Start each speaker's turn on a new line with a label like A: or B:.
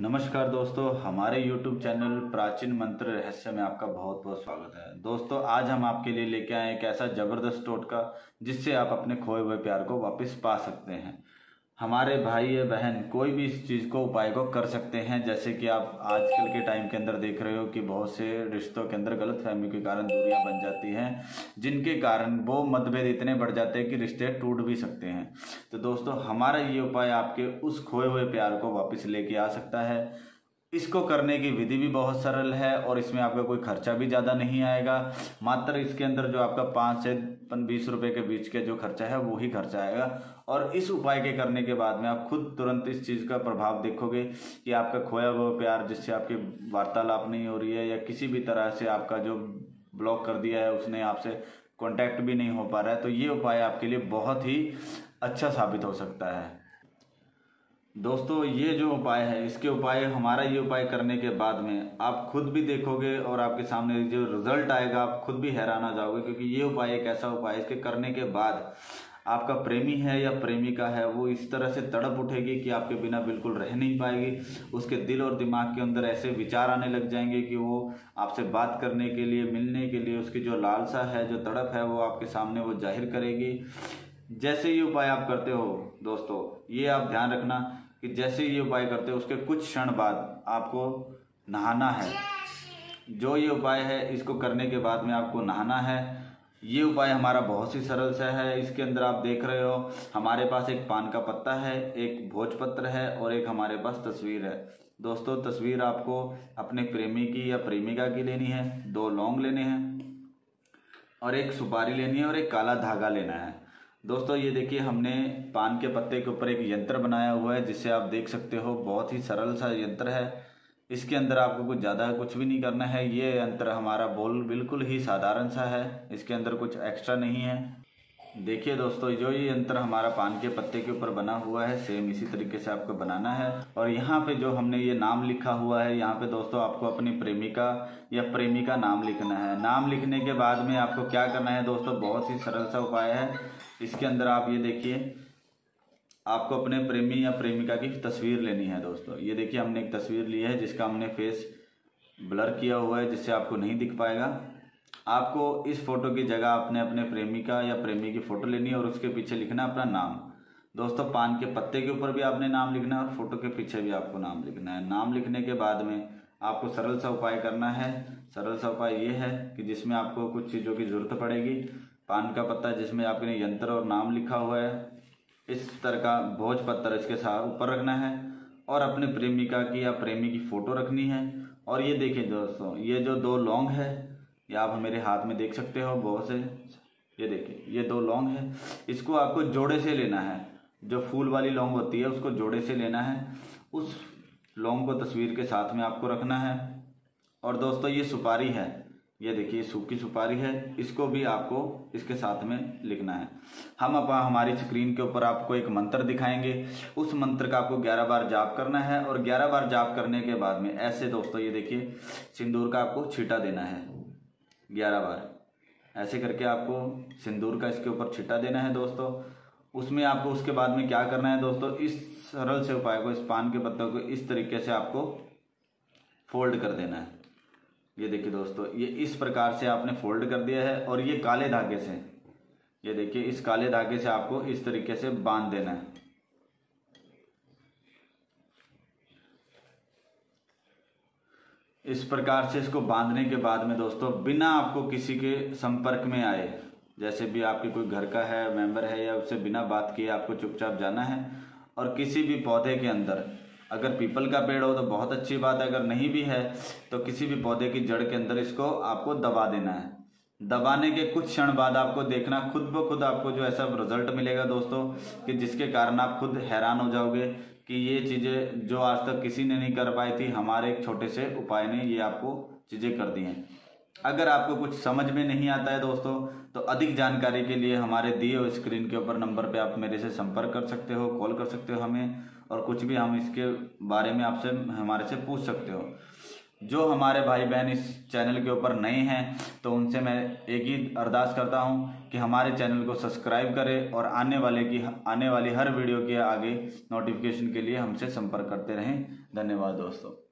A: नमस्कार दोस्तों, हमारे YouTube चैनल प्राचीन मंत्र रहस्य में आपका बहुत बहुत स्वागत है। दोस्तों, आज हम आपके लिए लेके आए एक ऐसा ज़बरदस्त टोटका जिससे आप अपने खोए हुए प्यार को वापस पा सकते हैं। हमारे भाई या बहन कोई भी इस चीज़ को उपाय को कर सकते हैं, जैसे कि आप आजकल के टाइम के अंदर देख रहे हो कि बहुत से रिश्तों के अंदर गलत फहमी के कारण दूरियाँ बन जाती हैं, जिनके कारण वो मतभेद इतने बढ़ जाते हैं कि रिश्ते टूट भी सकते हैं। तो दोस्तों, हमारा ये उपाय आपके उस खोए हुए प्यार को वापस लेके आ सकता है। इसको करने की विधि भी बहुत सरल है और इसमें आपका कोई खर्चा भी ज़्यादा नहीं आएगा। मात्र इसके अंदर जो आपका पाँच से बीस रुपए के बीच के जो खर्चा है, वो ही खर्चा आएगा। और इस उपाय के करने के बाद में आप खुद तुरंत इस चीज़ का प्रभाव देखोगे कि आपका खोया हुआ प्यार जिससे आपकी वार्तालाप नहीं हो रही है या किसी भी तरह से आपका जो ब्लॉक कर दिया है, उसने आपसे कॉन्टैक्ट भी नहीं हो पा रहा है तो ये उपाय आपके लिए बहुत ही अच्छा साबित हो सकता है। दोस्तों, ये जो उपाय है, इसके उपाय, हमारा ये उपाय करने के बाद में आप खुद भी देखोगे और आपके सामने जो रिज़ल्ट आएगा, आप खुद भी हैरान जाओगे क्योंकि ये उपाय एक ऐसा उपाय है, इसके करने के बाद आपका प्रेमी है या प्रेमिका है, वो इस तरह से तड़प उठेगी कि आपके बिना बिल्कुल रह नहीं पाएगी। उसके दिल और दिमाग के अंदर ऐसे विचार आने लग जाएँगे कि वो आपसे बात करने के लिए, मिलने के लिए, उसकी जो लालसा है, जो तड़प है, वो आपके सामने वो ज़ाहिर करेगी। जैसे ये उपाय आप करते हो, दोस्तों, ये आप ध्यान रखना कि जैसे ये उपाय करते हो, उसके कुछ क्षण बाद आपको नहाना है। जो ये उपाय है, इसको करने के बाद में आपको नहाना है। ये उपाय हमारा बहुत ही सरल सा है। इसके अंदर आप देख रहे हो, हमारे पास एक पान का पत्ता है, एक भोजपत्र है और एक हमारे पास तस्वीर है। दोस्तों, तस्वीर आपको अपने प्रेमी की या प्रेमिका की लेनी है। दो लौंग लेने हैं और एक सुपारी लेनी है और एक काला धागा लेना है। दोस्तों, ये देखिए, हमने पान के पत्ते के ऊपर एक यंत्र बनाया हुआ है, जिसे आप देख सकते हो, बहुत ही सरल सा यंत्र है। इसके अंदर आपको कुछ ज़्यादा कुछ भी नहीं करना है। ये यंत्र हमारा बोल बिल्कुल ही साधारण सा है, इसके अंदर कुछ एक्स्ट्रा नहीं है। देखिए दोस्तों, जो ये यंत्र हमारा पान के पत्ते के ऊपर बना हुआ है सेम इसी तरीके से आपको बनाना है। और यहाँ पे जो हमने ये नाम लिखा हुआ है, यहाँ पे दोस्तों आपको अपनी प्रेमिका या प्रेमी का नाम लिखना है। नाम लिखने के बाद में आपको क्या करना है दोस्तों, बहुत ही सरल सा उपाय है। इसके अंदर आप ये देखिए, आपको अपने प्रेमी या प्रेमिका की तस्वीर लेनी है दोस्तों। ये देखिए, हमने एक तस्वीर ली है जिसका हमने फेस ब्लर किया हुआ है, जिससे आपको नहीं दिख पाएगा। आपको इस फ़ोटो की जगह अपने अपने प्रेमिका या प्रेमी की फ़ोटो लेनी है और उसके पीछे लिखना अपना नाम। दोस्तों, पान के पत्ते के ऊपर भी आपने नाम लिखना है और फ़ोटो के पीछे भी आपको नाम लिखना है। नाम लिखने के बाद में आपको सरल सा उपाय करना है। सरल सा उपाय ये है कि जिसमें आपको कुछ चीज़ों की ज़रूरत पड़ेगी। पान का पत्ता जिसमें आपने यंत्र और नाम लिखा हुआ है, इस तरह का भोज पत्थर इसके साथ ऊपर रखना है और अपने प्रेमिका की या प्रेमी की फ़ोटो रखनी है। और ये देखिए दोस्तों, ये जो दो लौंग है ये आप मेरे हाथ में देख सकते हो बहुत से, ये देखिए ये दो लौंग है। इसको आपको जोड़े से लेना है। जो फूल वाली लौंग होती है, उसको जोड़े से लेना है। उस लौंग को तस्वीर के साथ में आपको रखना है। और दोस्तों, ये सुपारी है। ये देखिए सूखी सुपारी है। इसको भी आपको इसके साथ में लिखना है। हम अब हमारी स्क्रीन के ऊपर आपको एक मंत्र दिखाएँगे। उस मंत्र का आपको 11 बार जाप करना है। और 11 बार जाप करने के बाद में ऐसे दोस्तों, ये देखिए, सिंदूर का आपको छीटा देना है। ग्यारह बार। ऐसे करके आपको सिंदूर का इसके ऊपर छिट्टा देना है दोस्तों। उसमें आपको उसके बाद में क्या करना है दोस्तों? इस सरल से उपाय को, इस पान के पत्तों को इस तरीके से आपको फोल्ड कर देना है। ये देखिए दोस्तों, ये इस प्रकार से आपने फोल्ड कर दिया है और ये काले धागे से, ये देखिए, इस काले धागे से आपको इस तरीके से बाँध देना है। इस प्रकार से इसको बांधने के बाद में दोस्तों, बिना आपको किसी के संपर्क में आए, जैसे भी आपके कोई घर का है, मेंबर है, या उससे बिना बात किए आपको चुपचाप जाना है, और किसी भी पौधे के अंदर, अगर पीपल का पेड़ हो तो बहुत अच्छी बात है, अगर नहीं भी है तो किसी भी पौधे की जड़ के अंदर इसको आपको दबा देना है। दबाने के कुछ क्षण बाद आपको देखना, खुद ब खुद आपको जो ऐसा रिज़ल्ट मिलेगा दोस्तों, कि जिसके कारण आप खुद हैरान हो जाओगे कि ये चीज़ें जो आज तक किसी ने नहीं कर पाई थी, हमारे एक छोटे से उपाय ने ये आपको चीज़ें कर दी हैं। अगर आपको कुछ समझ में नहीं आता है दोस्तों तो अधिक जानकारी के लिए हमारे दिए हुए स्क्रीन के ऊपर नंबर पे आप मेरे से संपर्क कर सकते हो, कॉल कर सकते हो हमें, और कुछ भी हम इसके बारे में आपसे, हमारे से पूछ सकते हो। जो हमारे भाई बहन इस चैनल के ऊपर नए हैं तो उनसे मैं एक ही अरदास करता हूँ कि हमारे चैनल को सब्सक्राइब करें और आने वाले की, आने वाली हर वीडियो के आगे नोटिफिकेशन के लिए हमसे संपर्क करते रहें। धन्यवाद दोस्तों।